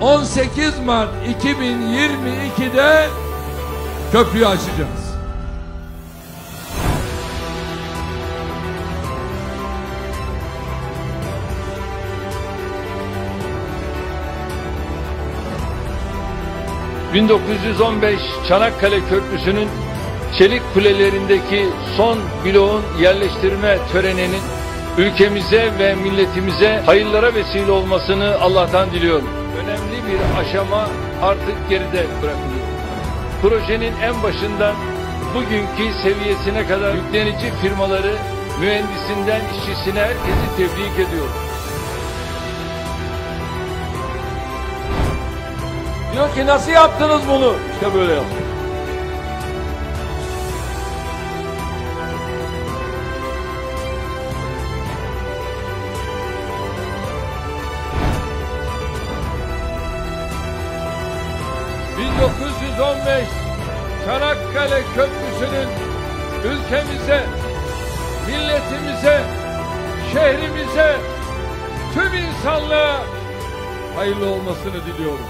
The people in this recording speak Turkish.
18 Mart 2022'de köprüyü açacağız. ...1915 Çanakkale Köprüsü'nün çelik kulelerindeki son bloğun yerleştirme töreninin ülkemize ve milletimize hayırlara vesile olmasını Allah'tan diliyorum. Bir aşama artık geride bırakılıyor. Projenin en başından bugünkü seviyesine kadar yüklenici firmaları, mühendisinden işçisine herkesi tebrik ediyorum. Diyor ki nasıl yaptınız bunu? İşte böyle yaptık. ...1915 Çanakkale Köprüsü'nün ülkemize, milletimize, şehrimize, tüm insanlığa hayırlı olmasını diliyorum.